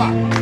了。